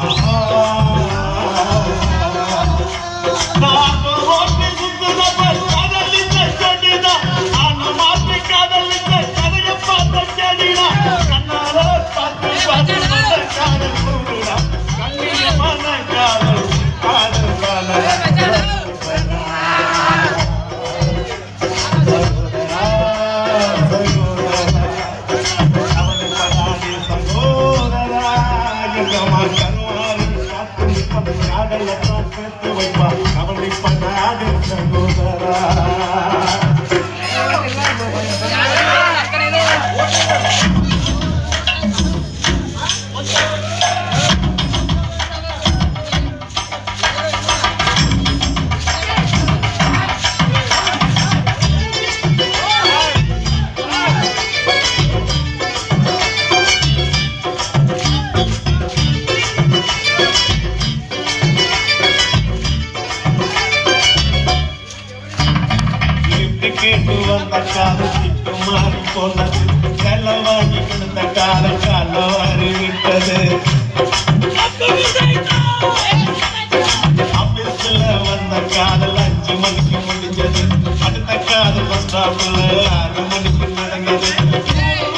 Uh-huh. கவலைப்படாது சகோதரா. கேட்டு வந்த காலம் விட்டு மாறி போனது கலவாணி கிடந்த கால காலவாறு விட்டது அபிசுல வந்த காதல் அஞ்சு மணிக்கு முடிஞ்சது அடுத்த காதல் பஸ் ஸ்டாப்ல ஆறு மணிக்கு நடந்தது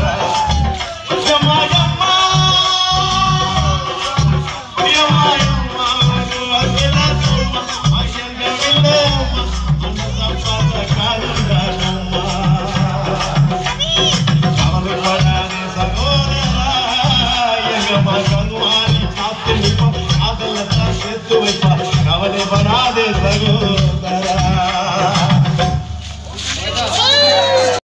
बना दे सगो